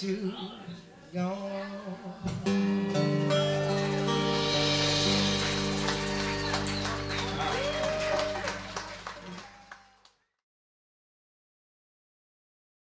you gone.